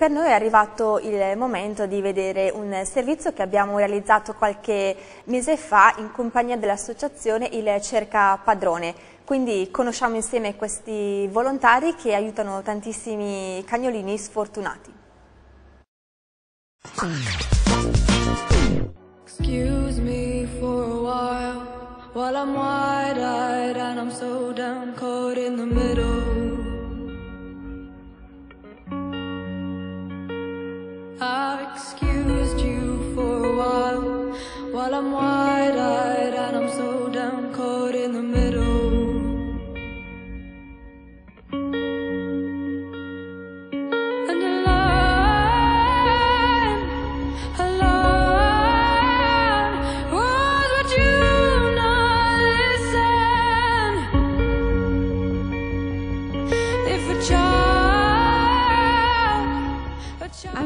per noi è arrivato il momento di vedere un servizio che abbiamo realizzato qualche mese fa in compagnia dell'associazione Il Cerca Padrone. Quindi conosciamo insieme questi volontari che aiutano tantissimi cagnolini sfortunati. Excuse me for a while while I'm wide-eyed and I'm so down caught in the middle I've excused you for a while while I'm wide-eyed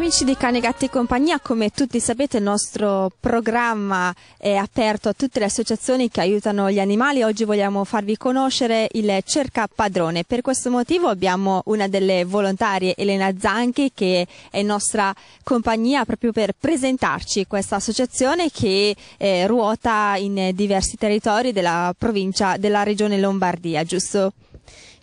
Amici di Cane Gatti e Compagnia, come tutti sapete il nostro programma è aperto a tutte le associazioni che aiutano gli animali. Oggi vogliamo farvi conoscere il Cerca Padrone. Per questo motivo abbiamo una delle volontarie, Elena Zanchi, che è nostra compagnia proprio per presentarci questa associazione che eh, ruota in diversi territori della provincia, della regione Lombardia, giusto?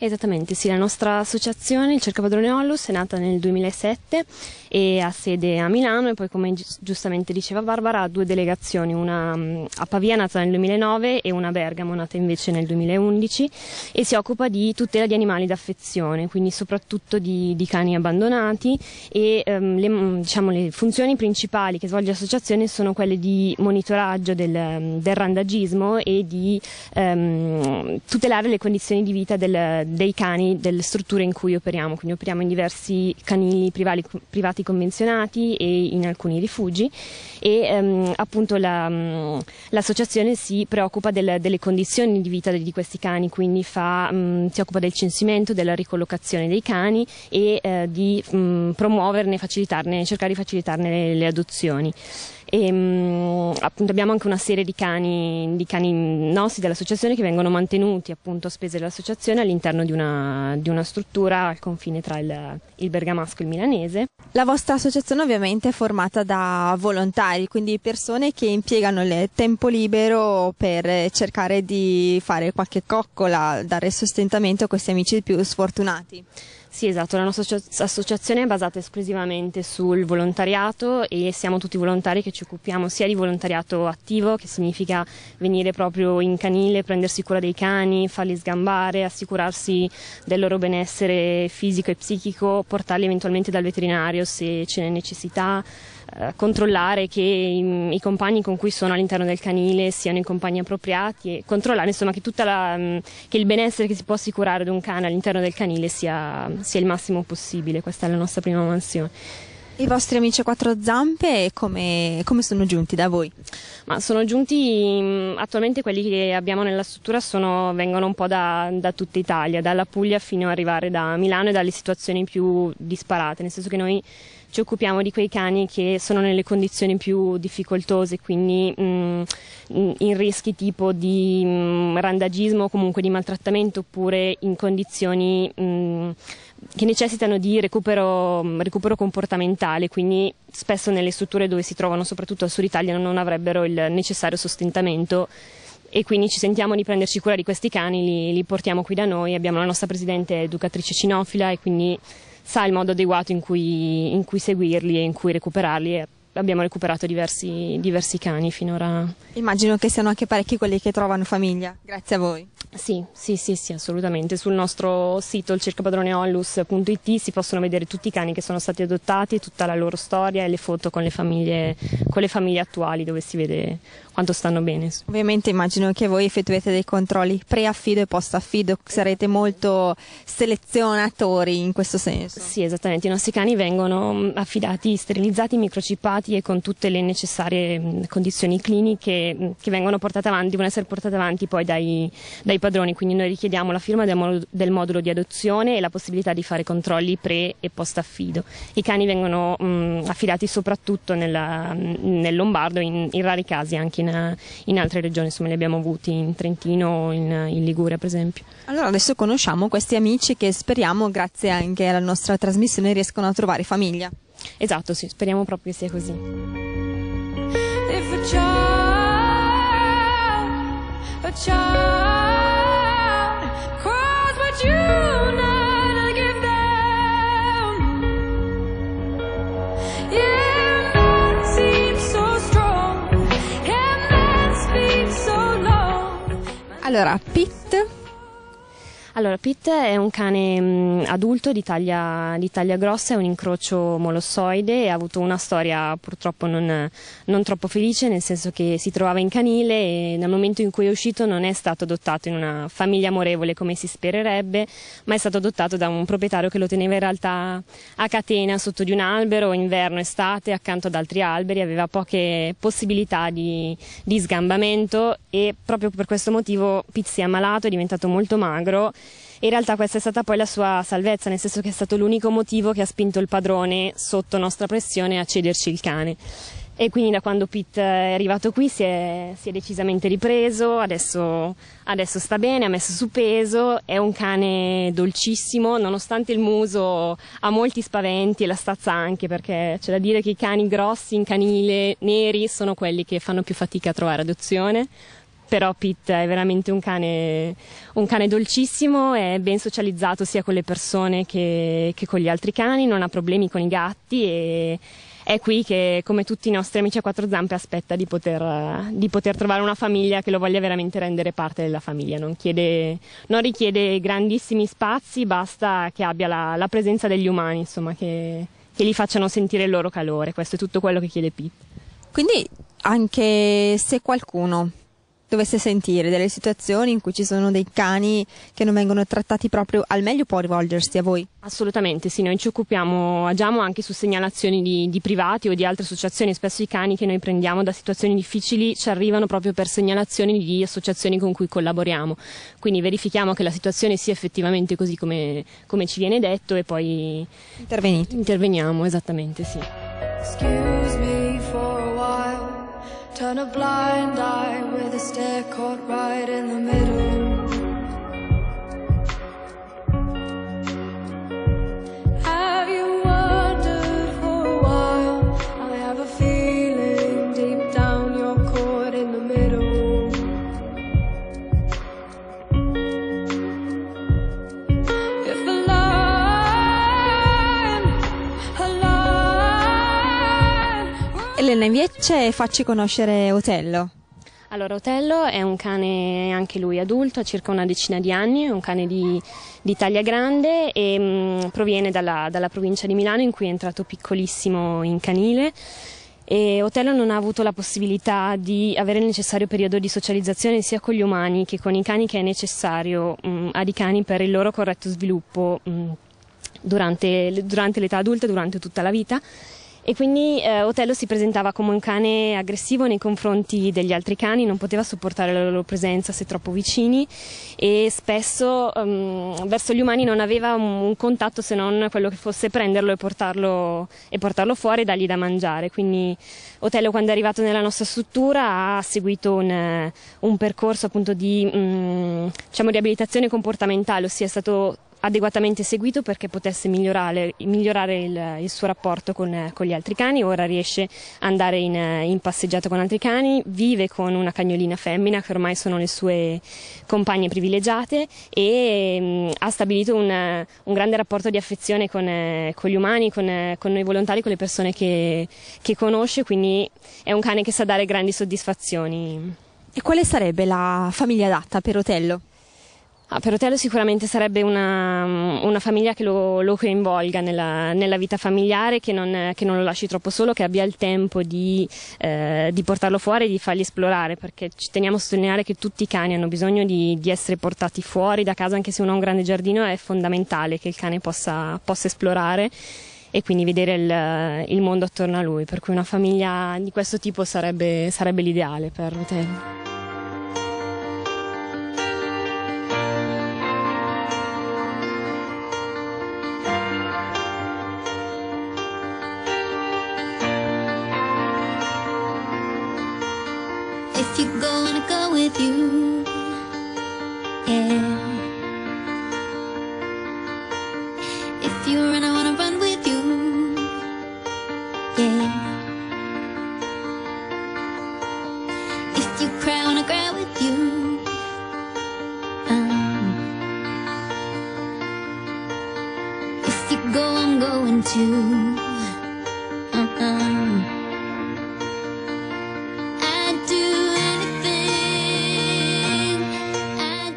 Esattamente, sì, la nostra associazione, il Cercapadrone Ollus, è nata nel 2007 e ha sede a Milano e poi, come giustamente diceva Barbara, ha due delegazioni, una mm, a Pavia nata nel 2009 e una a Bergamo nata invece nel 2011 e si occupa di tutela di animali d'affezione, quindi soprattutto di, di cani abbandonati e um, le, mm, diciamo, le, funzioni principali che svolge l'associazione sono quelle di monitoraggio del, mm, del randagismo e di um, tutelare le condizioni di vita del dei cani delle strutture in cui operiamo, quindi operiamo in diversi canili privati, privati convenzionati e in alcuni rifugi e um, appunto la, um, l'associazione si preoccupa del, delle condizioni di vita di questi cani, quindi fa, um, si occupa del censimento, della ricollocazione dei cani e uh, di promuoverne, facilitarne, cercare di facilitarne le, le adozioni. E, mh, appunto abbiamo anche una serie di cani, di cani nostri dell'associazione che vengono mantenuti appunto a spese dell'associazione all'interno di una, di una struttura al confine tra il, il bergamasco e il milanese. La vostra associazione ovviamente è formata da volontari, quindi persone che impiegano il tempo libero per cercare di fare qualche coccola, dare sostentamento a questi amici più sfortunati. Sì, esatto, la nostra associazione è basata esclusivamente sul volontariato e siamo tutti volontari che ci occupiamo sia di volontariato attivo, che significa venire proprio in canile, prendersi cura dei cani, farli sgambare, assicurarsi del loro benessere fisico e psichico, portarli eventualmente dal veterinario se ce n'è necessità controllare che i, i, compagni con cui sono all'interno del canile siano i compagni appropriati e controllare insomma che, la, mm, che, il benessere che si può assicurare ad un cane all'interno del canile sia, sia il massimo possibile, questa è la nostra prima mansione. I vostri amici a quattro zampe come, come, sono giunti da voi? Ma sono giunti mm, attualmente quelli che abbiamo nella struttura sono, vengono un po' da, da, tutta Italia, dalla Puglia fino ad arrivare da Milano e dalle situazioni più disparate, nel senso che noi ci occupiamo di quei cani che sono nelle condizioni più difficoltose, quindi mh, mm, in rischi tipo di mh, mm, randagismo o comunque di maltrattamento oppure in condizioni mh, mm, che necessitano di recupero, recupero, comportamentale, quindi spesso nelle strutture dove si trovano, soprattutto al sud Italia, non avrebbero il necessario sostentamento e quindi ci sentiamo di prenderci cura di questi cani, li, li portiamo qui da noi, abbiamo la nostra presidente educatrice cinofila e quindi sa il modo adeguato in cui, in cui seguirli e in cui recuperarli. Abbiamo recuperato diversi, diversi cani finora. Immagino che siano anche parecchi quelli che trovano famiglia, grazie a voi. Sì, sì, sì, sì, assolutamente. Sul nostro sito, il cercapadroneollus.it, si possono vedere tutti i cani che sono stati adottati, tutta la loro storia e le foto con le famiglie, con le famiglie attuali dove si vede quanto stanno bene. Ovviamente immagino che voi effettuete dei controlli pre-affido e post-affido, sarete molto selezionatori in questo senso. Sì, esattamente. I nostri cani vengono mm, affidati, sterilizzati, microchippati e con tutte le necessarie mm, condizioni cliniche mm, che vengono portate avanti, devono essere portate avanti poi dai, dai padroni, quindi noi richiediamo la firma del modulo, di adozione e la possibilità di fare controlli pre e post affido. I cani vengono mh, affidati soprattutto nella, nel Lombardo, in, in, rari casi anche in, in, altre regioni, insomma li abbiamo avuti in Trentino, in, in Liguria per esempio. Allora adesso conosciamo questi amici che speriamo grazie anche alla nostra trasmissione riescono a trovare famiglia. Esatto, sì, speriamo proprio che sia così. Allora, Pete allora, Pitt è un cane mh, mm, adulto di taglia, di taglia, grossa, è un incrocio molossoide e ha avuto una storia purtroppo non, non, troppo felice, nel senso che si trovava in canile e nel momento in cui è uscito non è stato adottato in una famiglia amorevole come si spererebbe, ma è stato adottato da un proprietario che lo teneva in realtà a catena sotto di un albero, inverno, estate, accanto ad altri alberi, aveva poche possibilità di, di sgambamento e proprio per questo motivo Pitt si è ammalato, è diventato molto magro in realtà questa è stata poi la sua salvezza, nel senso che è stato l'unico motivo che ha spinto il padrone sotto nostra pressione a cederci il cane. E quindi da quando Pete è arrivato qui si è, si è decisamente ripreso, adesso, adesso, sta bene, ha messo su peso, è un cane dolcissimo, nonostante il muso ha molti spaventi e la stazza anche, perché c'è da dire che i cani grossi in canile neri sono quelli che fanno più fatica a trovare adozione però Pete è veramente un cane, un cane, dolcissimo, è ben socializzato sia con le persone che, che, con gli altri cani, non ha problemi con i gatti e è qui che, come tutti i nostri amici a quattro zampe, aspetta di poter, di poter trovare una famiglia che lo voglia veramente rendere parte della famiglia. Non, chiede, non richiede grandissimi spazi, basta che abbia la, la presenza degli umani, insomma, che, che gli facciano sentire il loro calore. Questo è tutto quello che chiede Pete. Quindi anche se qualcuno dovesse sentire delle situazioni in cui ci sono dei cani che non vengono trattati proprio al meglio può rivolgersi a voi? Assolutamente sì, noi ci occupiamo, agiamo anche su segnalazioni di, di, privati o di altre associazioni, spesso i cani che noi prendiamo da situazioni difficili ci arrivano proprio per segnalazioni di associazioni con cui collaboriamo, quindi verifichiamo che la situazione sia effettivamente così come, come ci viene detto e poi Intervenite. interveniamo, esattamente sì. Excuse me for a while. Turn a blind eye with a stare caught right in the middle. Elena, invece facci conoscere Otello. Allora, Otello è un cane anche lui adulto, ha circa una decina di anni, è un cane di, di taglia grande e mh, mm, proviene dalla, dalla, provincia di Milano in cui è entrato piccolissimo in canile. E Otello non ha avuto la possibilità di avere il necessario periodo di socializzazione sia con gli umani che con i cani che è necessario mh, mm, ai cani per il loro corretto sviluppo mh, mm, durante, durante l'età adulta, durante tutta la vita e quindi eh, Otello si presentava come un cane aggressivo nei confronti degli altri cani, non poteva sopportare la loro presenza se troppo vicini e spesso um, verso gli umani non aveva un, un, contatto se non quello che fosse prenderlo e portarlo, e portarlo fuori e dargli da mangiare. Quindi Otello quando è arrivato nella nostra struttura ha seguito un, un percorso appunto di um, diciamo, riabilitazione comportamentale, ossia è stato adeguatamente seguito perché potesse migliorare, migliorare il, il, suo rapporto con, con, gli altri cani, ora riesce ad andare in, in, passeggiata con altri cani, vive con una cagnolina femmina che ormai sono le sue compagne privilegiate e mh, mm, ha stabilito un, un, grande rapporto di affezione con, con gli umani, con, con, noi volontari, con le persone che, che conosce, quindi è un cane che sa dare grandi soddisfazioni. E quale sarebbe la famiglia adatta per Otello? Ah, per Otello sicuramente sarebbe una, una famiglia che lo, lo coinvolga nella, nella, vita familiare, che non, che non, lo lasci troppo solo, che abbia il tempo di, eh, di, portarlo fuori e di fargli esplorare, perché ci teniamo a sottolineare che tutti i cani hanno bisogno di, di essere portati fuori da casa, anche se uno ha un grande giardino, è fondamentale che il cane possa, possa esplorare e quindi vedere il, il, mondo attorno a lui, per cui una famiglia di questo tipo sarebbe, sarebbe l'ideale per Otello.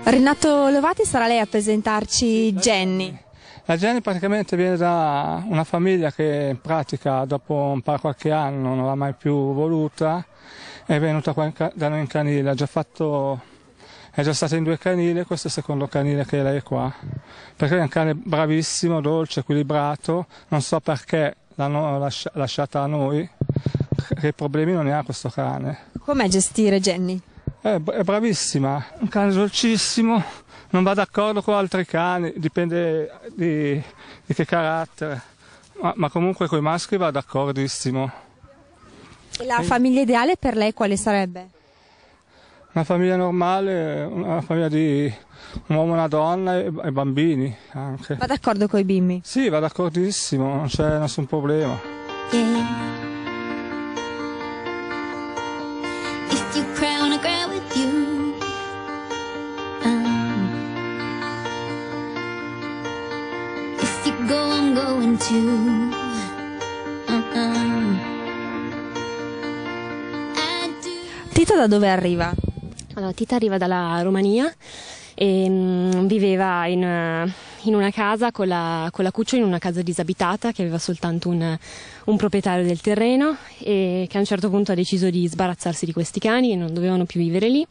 Renato Lovati sarà lei a presentarci Jenny. La Jenny praticamente viene da una famiglia che in pratica dopo un par qualche anno non l'ha mai più voluta, è venuta qua in da noi in canile, ha già fatto, è già stata in due canili, questo è il secondo canile che lei è qua, perché è un cane bravissimo, dolce, equilibrato, non so perché l'hanno lascia- lasciata a noi, che problemi non ne ha questo cane. Com'è gestire Jenny? È, è bravissima, un cane dolcissimo, non va d'accordo con altri cani, dipende di, di che carattere, ma, ma comunque con i maschi va d'accordissimo. E la famiglia ideale per lei quale sarebbe? Una famiglia normale, una famiglia di un uomo e una donna e, e bambini anche. Va d'accordo con i bimbi? Sì, va d'accordissimo, non c'è nessun problema. Yeah. Go, I'm going too. Uh-uh. Tita da dove arriva? Allora, Tita arriva dalla Romania e mm, viveva in, eh, in una casa con la, con la cucciola, in una casa disabitata che aveva soltanto un, un proprietario del terreno e che a un certo punto ha deciso di sbarazzarsi di questi cani che non dovevano più vivere lì.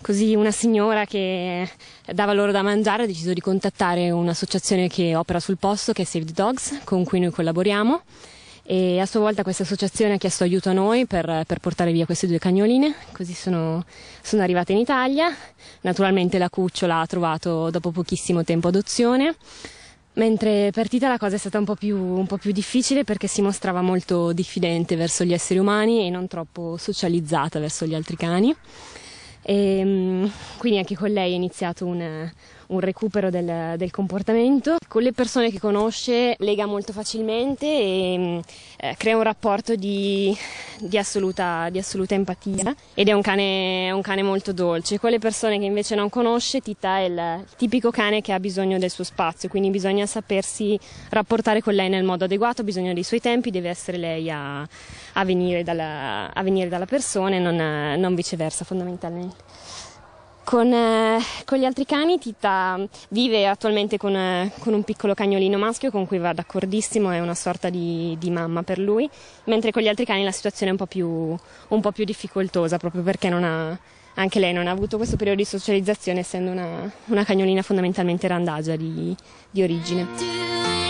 Così una signora che dava loro da mangiare ha deciso di contattare un'associazione che opera sul posto, che è Save the Dogs, con cui noi collaboriamo. E a sua volta questa associazione ha chiesto aiuto a noi per, per portare via queste due cagnoline, così sono, sono arrivate in Italia. Naturalmente la cucciola ha trovato dopo pochissimo tempo adozione, mentre per Tita la cosa è stata un po, più, un po' più difficile perché si mostrava molto diffidente verso gli esseri umani e non troppo socializzata verso gli altri cani. E, mm, quindi anche con lei è iniziato un, un recupero del, del comportamento. Con le persone che conosce lega molto facilmente e mm, eh, crea un rapporto di, di assoluta, di assoluta empatia ed è un, cane, un cane molto dolce. Con le persone che invece non conosce, Tita è il tipico cane che ha bisogno del suo spazio, quindi bisogna sapersi rapportare con lei nel modo adeguato, ha bisogno dei suoi tempi, deve essere lei a, a venire, dalla, a venire dalla persona e non, non viceversa fondamentalmente. Con, eh, con gli altri cani Tita vive attualmente con, eh, con un piccolo cagnolino maschio con cui va d'accordissimo, è una sorta di, di mamma per lui, mentre con gli altri cani la situazione è un po' più, un po' più difficoltosa proprio perché ha, anche lei non ha avuto questo periodo di socializzazione essendo una, una cagnolina fondamentalmente randagia di, di origine.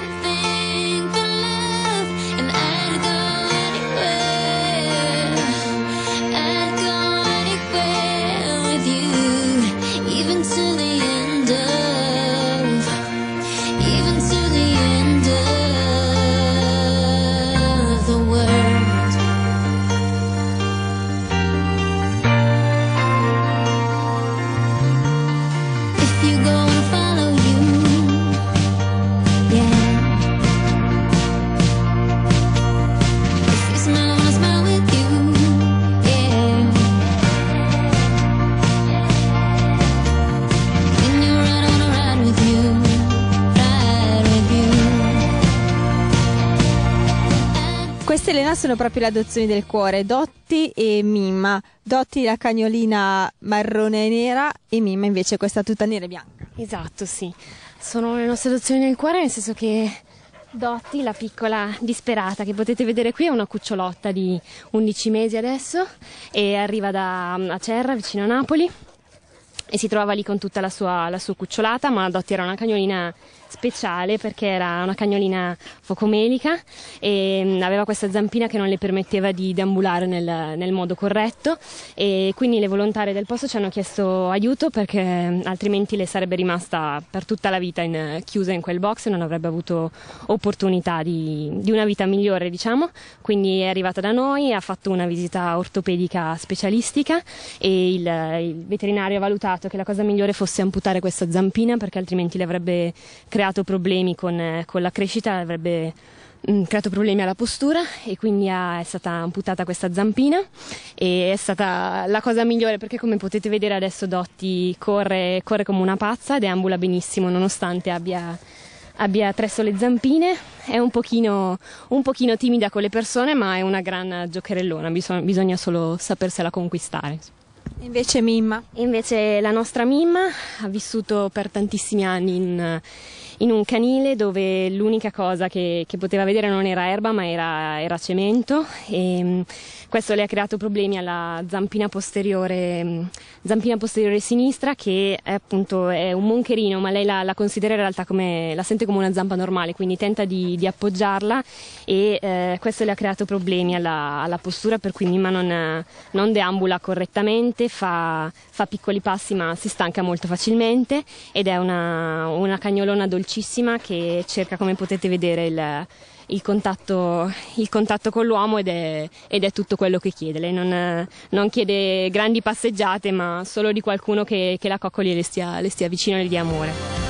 Queste Elena sono proprio le adozioni del cuore, Dotti e Mimma. Dotti la cagnolina marrone e nera e Mimma invece questa tutta nera e bianca. Esatto, sì. Sono le nostre adozioni nel cuore, nel senso che Dotti, la piccola disperata che potete vedere qui, è una cucciolotta di 11 mesi adesso e arriva da Acerra, vicino a Napoli. E si trovava lì con tutta la sua, la sua cucciolata, ma Dotti era una cagnolina speciale perché era una cagnolina focomelica e mm, aveva questa zampina che non le permetteva di deambulare nel, nel modo corretto e quindi le volontarie del posto ci hanno chiesto aiuto perché mm, altrimenti le sarebbe rimasta per tutta la vita in- chiusa in quel box e non avrebbe avuto opportunità di, di una vita migliore, diciamo. Quindi è arrivata da noi, ha fatto una visita ortopedica specialistica e il, il veterinario ha valutato che la cosa migliore fosse amputare questa zampina perché altrimenti le avrebbe creato problemi con, eh, con la crescita, le avrebbe mm, creato problemi alla postura e quindi ha- è stata amputata questa zampina e è stata la cosa migliore perché come potete vedere adesso Dotti corre, corre come una pazza ed ambula benissimo nonostante abbia, abbia tre sole zampine, è un pochino, un pochino timida con le persone ma è una gran giocherellona, bisogna, bisogna solo sapersela conquistare. Invece Mimma. Invece la nostra Mimma ha vissuto per tantissimi anni in, in un canile dove l'unica cosa che, che poteva vedere non era erba ma era, era cemento. E mm, questo le ha creato problemi alla zampina posteriore, mm, zampina posteriore sinistra che è appunto è un moncherino ma lei la, la considera in realtà come, la sente come una zampa normale quindi tenta di, di appoggiarla e eh, questo le ha creato problemi alla, alla postura per cui Mimma non, non deambula correttamente, fa, fa piccoli passi ma si stanca molto facilmente ed è una, una cagnolona dolcissima che cerca come potete vedere il, il contatto, il contatto con l'uomo ed è, ed è tutto quello che chiede. Lei non, non chiede grandi passeggiate ma solo di qualcuno che, che la coccoli le stia, le stia vicino e le dia amore.